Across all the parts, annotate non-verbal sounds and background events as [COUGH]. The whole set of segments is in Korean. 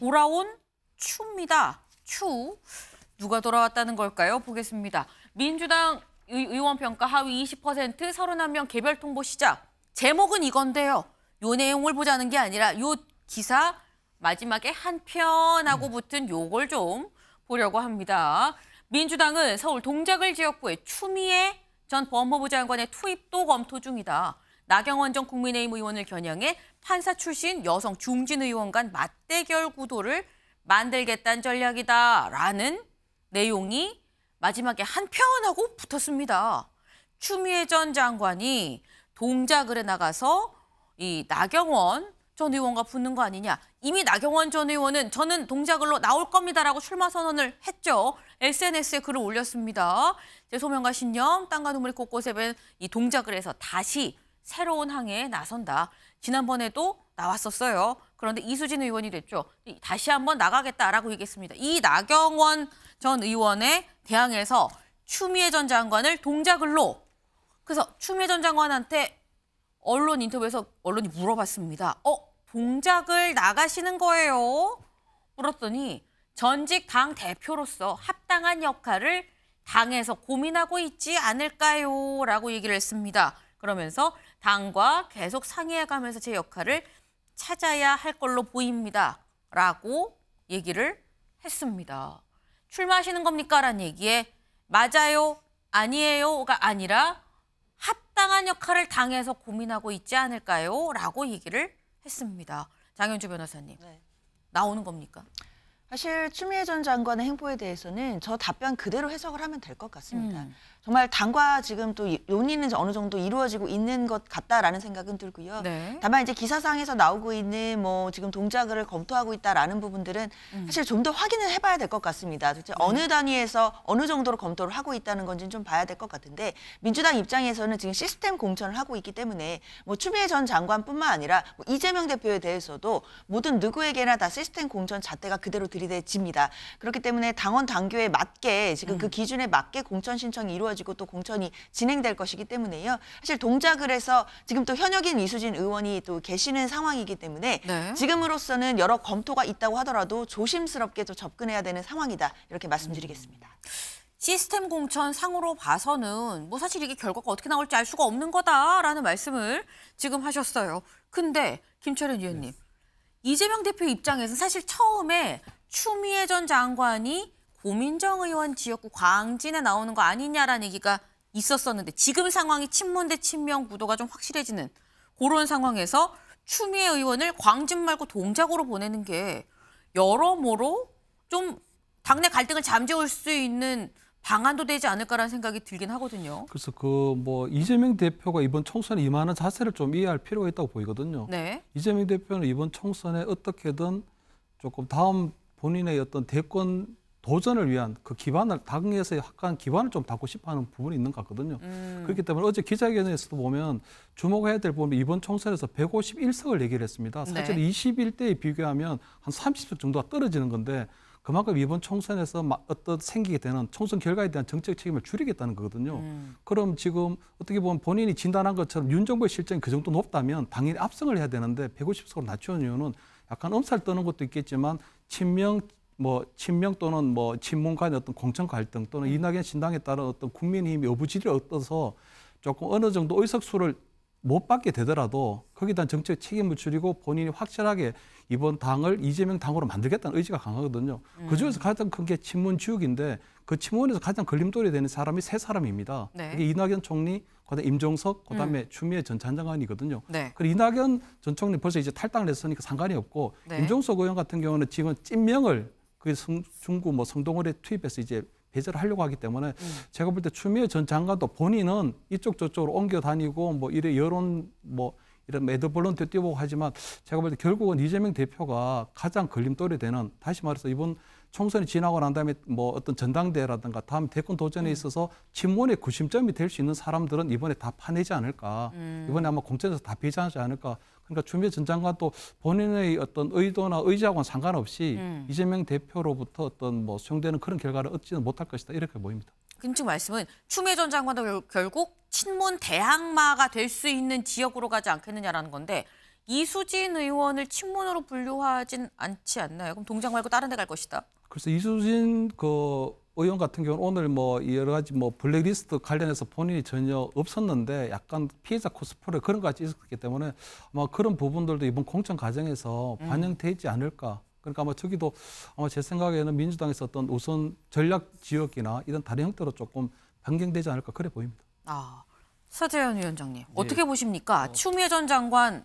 돌아온 추입니다. 추. 누가 돌아왔다는 걸까요? 보겠습니다. 민주당 의, 원 평가 하위 20% 31명 개별 통보 시작. 제목은 이건데요. 요 내용을 보자는 게 아니라 요 기사 마지막에 한 편 하고 붙은 요걸 좀 보려고 합니다. 민주당은 서울 동작을 지역구에 추미애 전 법무부 장관의 투입도 검토 중이다. 나경원 전 국민의힘 의원을 겨냥해 판사 출신 여성 중진 의원 간 맞대결 구도를 만들겠다는 전략이다라는 내용이 마지막에 한편하고 붙었습니다. 추미애 전 장관이 동작을에 나가서 이 나경원 전 의원과 붙는 거 아니냐. 이미 나경원 전 의원은 저는 동작을로 나올 겁니다라고 출마 선언을 했죠. SNS에 글을 올렸습니다. 제 소명과 신념, 땅과 눈물이 곳곳에 밴이 동작을 해서 다시 새로운 항해에 나선다. 지난번에도 나왔었어요. 그런데 이수진 의원이 됐죠. 다시 한번 나가겠다라고 얘기했습니다. 이 나경원 전 의원의 대항에서 추미애 전 장관을 동작을로 그래서 추미애 전 장관한테 언론 인터뷰에서 언론이 물어봤습니다. 어, 동작을 나가시는 거예요? 물었더니 전직 당 대표로서 합당한 역할을 당에서 고민하고 있지 않을까요? 라고 얘기를 했습니다. 그러면서 당과 계속 상의해가면서 제 역할을 찾아야 할 걸로 보입니다. 라고 얘기를 했습니다. 출마하시는 겁니까? 라는 얘기에 맞아요, 아니에요가 아니라 합당한 역할을 당해서 고민하고 있지 않을까요? 라고 얘기를 했습니다. 장현주 변호사님. 네. 나오는 겁니까? 사실 추미애 전 장관의 행보에 대해서는 저 답변 그대로 해석을 하면 될 것 같습니다. 음. 정말 당과 지금 또 논의는 어느 정도 이루어지고 있는 것 같다라는 생각은 들고요. 네. 다만 이제 기사상에서 나오고 있는 뭐 지금 동작을 검토하고 있다라는 부분들은 음. 사실 좀 더 확인을 해봐야 될 것 같습니다. 도대체 네. 어느 단위에서 어느 정도로 검토를 하고 있다는 건지는 좀 봐야 될 것 같은데 민주당 입장에서는 지금 시스템 공천을 하고 있기 때문에 뭐 추미애 전 장관뿐만 아니라 뭐 이재명 대표에 대해서도 모든 누구에게나 다 시스템 공천 잣대가 그대로 들이대집니다. 그렇기 때문에 당원 당규에 맞게 지금 그 음. 그 기준에 맞게 공천 신청이 이루어 이루어지고 또 공천이 진행될 것이기 때문에요. 사실 동작을 해서 지금 또 현역인 이수진 의원이 또 계시는 상황이기 때문에 네. 지금으로서는 여러 검토가 있다고 하더라도 조심스럽게 또 접근해야 되는 상황이다. 이렇게 말씀드리겠습니다. 시스템 공천 상으로 봐서는 뭐 사실 이게 결과가 어떻게 나올지 알 수가 없는 거다라는 말씀을 지금 하셨어요. 근데 김철현 의원님, 네. 이재명 대표 입장에서 사실 처음에 추미애 전 장관이 고민정 의원 지역구 광진에 나오는 거 아니냐라는 얘기가 있었었는데 지금 상황이 친문 대 친명 구도가 좀 확실해지는 그런 상황에서 추미애 의원을 광진 말고 동작으로 보내는 게 여러모로 좀 당내 갈등을 잠재울 수 있는 방안도 되지 않을까라는 생각이 들긴 하거든요. 그래서 그 뭐 이재명 대표가 이번 총선에 임하는 자세를 좀 이해할 필요가 있다고 보이거든요. 네. 이재명 대표는 이번 총선에 어떻게든 조금 다음 본인의 어떤 대권 도전을 위한 그 기반을 당에서 약간 기반을 좀 닫고 싶어하는 부분이 있는 것 같거든요. 음. 그렇기 때문에 어제 기자회견에서도 보면 주목해야 될 부분 이번 총선에서 151석을 얘기를 했습니다. 사실 네. 21대에 비교하면 한 30석 정도가 떨어지는 건데 그만큼 이번 총선에서 어떤 생기게 되는 총선 결과에 대한 정책 책임을 줄이겠다는 거거든요. 음. 그럼 지금 어떻게 보면 본인이 진단한 것처럼 윤 정부의 실정이 그 정도 높다면 당연히 압승을 해야 되는데 150석으로 낮추는 이유는 약간 엄살 떠는 것도 있겠지만 친명 뭐 친명 또는 뭐 친문 간의 어떤 공천 갈등 또는 음. 이낙연 신당에 따른 어떤 국민의힘 여부 지를 얻어서 조금 어느 정도 의석수를 못 받게 되더라도 거기에 대한 정책 책임을 줄이고 본인이 확실하게 이번 당을 이재명 당으로 만들겠다는 의지가 강하거든요. 음. 그 중에서 가장 큰 게 친문 지역인데 그 친문에서 가장 걸림돌이 되는 사람이 세 사람입니다. 네. 이게 이낙연 총리, 그다음에 임종석, 그다음에 음. 추미애 전 장관이거든요. 네. 그리고 이낙연 전 총리 벌써 이제 탈당을 했으니까 상관이 없고 네. 임종석 의원 같은 경우는 지금 찐명을 그 성, 중구 뭐 성동을에 투입해서 이제 배제를 하려고 하기 때문에 음. 제가 볼 때 추미애 전 장관도 본인은 이쪽 저쪽으로 옮겨 다니고 뭐 이래 여론 뭐 이런 매드볼론 뛰어보고 하지만 제가 볼 때 결국은 이재명 대표가 가장 걸림돌이 되는 다시 말해서 이번 총선이 지나고 난 다음에 뭐 어떤 전당대회라든가 다음 대권 도전에 음. 있어서 친문의 구심점이 될 수 있는 사람들은 이번에 다 파내지 않을까. 음. 이번에 아마 공천에서 다 배제하지 않을까. 그러니까 추미애 전 장관도 본인의 어떤 의도나 의지하고는 상관없이 음. 이재명 대표로부터 어떤 뭐 수용되는 그런 결과를 얻지는 못할 것이다 이렇게 보입니다. 근즉 말씀은 추미애 전 장관도 결국 친문 대항마가 될 수 있는 지역으로 가지 않겠느냐라는 건데 이수진 의원을 친문으로 분류하진 않지 않나요? 그럼 동작 말고 다른 데 갈 것이다. 그래서 이수진 그 의원 같은 경우는 오늘 뭐 여러 가지 뭐 블랙리스트 관련해서 본인이 전혀 없었는데 약간 피해자 코스프레 그런 것 같이 있었기 때문에 아마 그런 부분들도 이번 공천 과정에서 음. 반영되지 않을까. 그러니까 아마 저기도 아마 제 생각에는 민주당에서 어떤 우선 전략 지역이나 이런 다른 형태로 조금 변경되지 않을까 그래 보입니다. 아 서재현 위원장님 네. 어떻게 보십니까? 어. 추미애 전 장관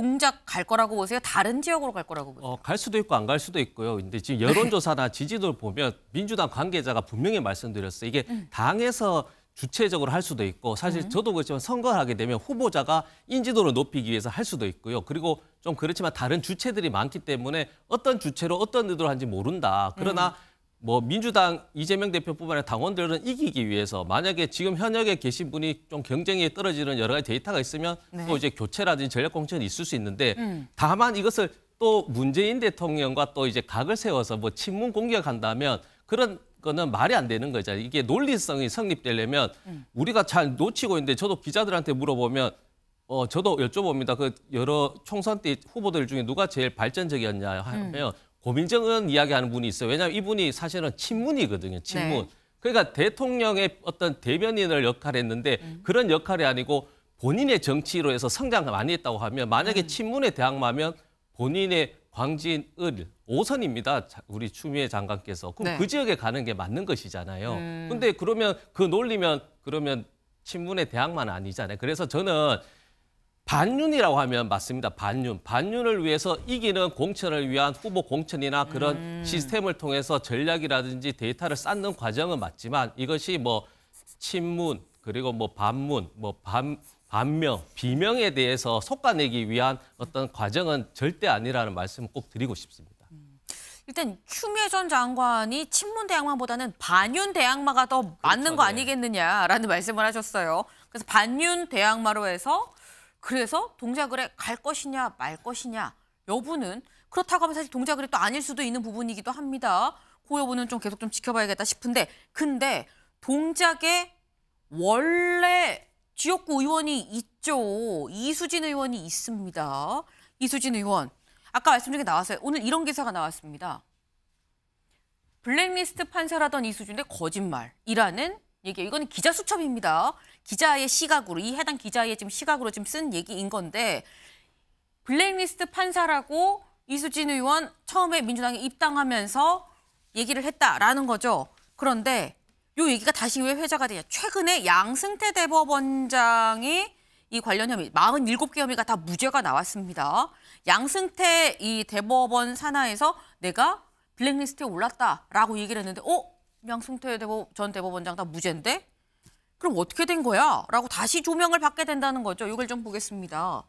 동작 갈 거라고 보세요? 다른 지역으로 갈 거라고 보세요? 어, 갈 수도 있고 안 갈 수도 있고요. 근데 지금 여론조사나 [LAUGHS] 지지도를 보면 민주당 관계자가 분명히 말씀드렸어요. 이게 음. 당에서 주체적으로 할 수도 있고 사실 음. 저도 그렇지만 선거를 하게 되면 후보자가 인지도를 높이기 위해서 할 수도 있고요. 그리고 좀 그렇지만 다른 주체들이 많기 때문에 어떤 주체로 어떤 의도를 하는지 모른다. 그러나 음. 뭐 민주당 이재명 대표뿐만 아니라 당원들은 이기기 위해서 만약에 지금 현역에 계신 분이 좀 경쟁이 떨어지는 여러 가지 데이터가 있으면 네. 또 이제 교체라든지 전략 공천이 있을 수 있는데 음. 다만 이것을 또 문재인 대통령과 또 이제 각을 세워서 뭐 친문 공격한다면 그런 거는 말이 안 되는 거죠. 이게 논리성이 성립되려면 음. 우리가 잘 놓치고 있는데 저도 기자들한테 물어보면 어 저도 여쭤봅니다. 그 여러 총선 때 후보들 중에 누가 제일 발전적이었냐 하면 음. 고민정 의원 이야기하는 분이 있어요. 왜냐하면 이분이 사실은 친문이거든요. 친문. 네. 그러니까 대통령의 어떤 대변인을 역할을 했는데 음. 그런 역할이 아니고 본인의 정치로 해서 성장을 많이 했다고 하면 만약에 음. 친문에 대항마면 본인의 광진을 오선입니다. 우리 추미애 장관께서. 그럼 네. 그 지역에 가는 게 맞는 것이잖아요. 음. 근데 그러면 그 논리면 그러면 친문의 대항마는 아니잖아요. 그래서 저는 반윤이라고 하면 맞습니다. 반윤. 반윤을 위해서 이기는 공천을 위한 후보 공천이나 그런 음. 시스템을 통해서 전략이라든지 데이터를 쌓는 과정은 맞지만 이것이 뭐 친문 그리고 뭐 반문, 뭐 반, 반명, 비명에 대해서 속아내기 위한 어떤 과정은 절대 아니라는 말씀을 꼭 드리고 싶습니다. 음. 일단 추미애 전 장관이 친문 대항마보다는 반윤 대항마가 더 그렇죠, 맞는 거 네. 아니겠느냐라는 말씀을 하셨어요. 그래서 반윤 대항마로 해서 그래서 동작을에 갈 것이냐 말 것이냐 여부는 그렇다고 하면 사실 동작을이 또 아닐 수도 있는 부분이기도 합니다. 그 여부는 좀 계속 좀 지켜봐야겠다 싶은데 근데 동작에 원래 지역구 의원이 있죠. 이수진 의원이 있습니다. 이수진 의원. 아까 말씀 중에 나왔어요. 오늘 이런 기사가 나왔습니다. 블랙리스트 판사라던 이수진의 거짓말이라는 얘기예요. 이거는 기자 수첩입니다. 기자의 시각으로 이 해당 기자의 지금 시각으로 지금 쓴 얘기인 건데 블랙리스트 판사라고 이수진 의원 처음에 민주당에 입당하면서 얘기를 했다라는 거죠. 그런데 요 얘기가 다시 왜 회자가 되냐. 최근에 양승태 대법원장이 이 관련 혐의 47개 혐의가 다 무죄가 나왔습니다. 양승태 이 대법원 산하에서 내가 블랙리스트에 올랐다라고 얘기를 했는데 어? 양승태 대법, 전 대법원장 다 무죄인데? 그럼 어떻게 된 거야? 라고 다시 조명을 받게 된다는 거죠. 이걸 좀 보겠습니다.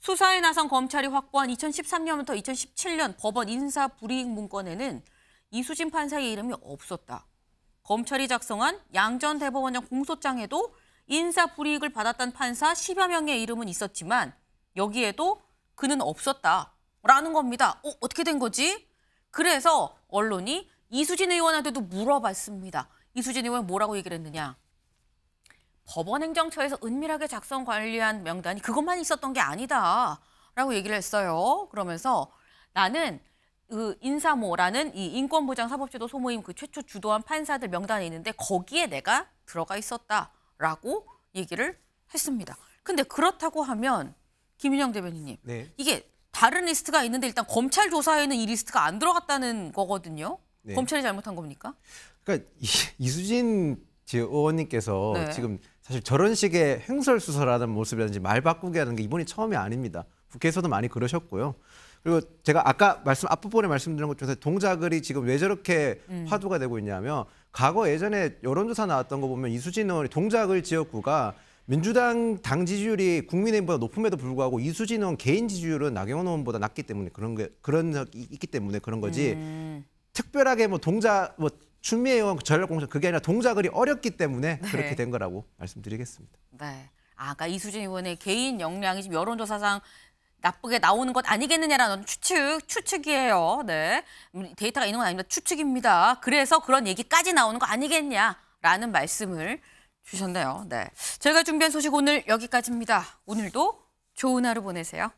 수사에 나선 검찰이 확보한 2013년부터 2017년 법원 인사 불이익 문건에는 이수진 판사의 이름이 없었다. 검찰이 작성한 양 전 대법원장 공소장에도 인사 불이익을 받았던 판사 10여 명의 이름은 있었지만 여기에도 그는 없었다. 라는 겁니다. 어, 어떻게 된 거지? 그래서 언론이 이수진 의원한테도 물어봤습니다. 이수진 의원 뭐라고 얘기를 했느냐? 법원 행정처에서 은밀하게 작성 관리한 명단이 그것만 있었던 게 아니다. 라고 얘기를 했어요. 그러면서 나는 그 인사모라는 이 인권보장 사법제도 소모임 그 최초 주도한 판사들 명단에 있는데 거기에 내가 들어가 있었다라고 얘기를 했습니다. 근데 그렇다고 하면 김윤영 대변인님 네. 이게 다른 리스트가 있는데 일단 검찰 조사에는 이 리스트가 안 들어갔다는 거거든요. 네. 검찰이 잘못한 겁니까? 그러니까 [LAUGHS] 이수진 의원님께서 네. 지금 사실 저런 식의 횡설수설하는 모습이라든지 말 바꾸기 하는 게 이번이 처음이 아닙니다. 국회에서도 많이 그러셨고요. 그리고 제가 아까 말씀 앞부분에 말씀드린 것 중에서 동작을이 지금 왜 저렇게 음. 화두가 되고 있냐면 과거 예전에 여론조사 나왔던 거 보면 이수진 의원이 동작을 지역구가 민주당 당 지지율이 국민의힘보다 높음에도 불구하고 이수진 의원 개인 지지율은 나경원 의원보다 낮기 때문에 그런 게 그런 적이 있기 때문에 그런 거지. 음. 특별하게 뭐 동작 뭐 추미애 의원 전략 공천 그게 아니라 동작을이 어렵기 때문에 네. 그렇게 된 거라고 말씀드리겠습니다. 네. 아, 아까 이수진 의원의 개인 역량이 지금 여론조사상 나쁘게 나오는 것 아니겠느냐라는 추측, 추측이에요. 네. 음, 데이터가 있는 건 아닙니다. 추측입니다. 그래서 그런 얘기까지 나오는 거 아니겠냐라는 말씀을 주셨네요. 네. 저희가 준비한 소식 오늘 여기까지입니다. 오늘도 좋은 하루 보내세요.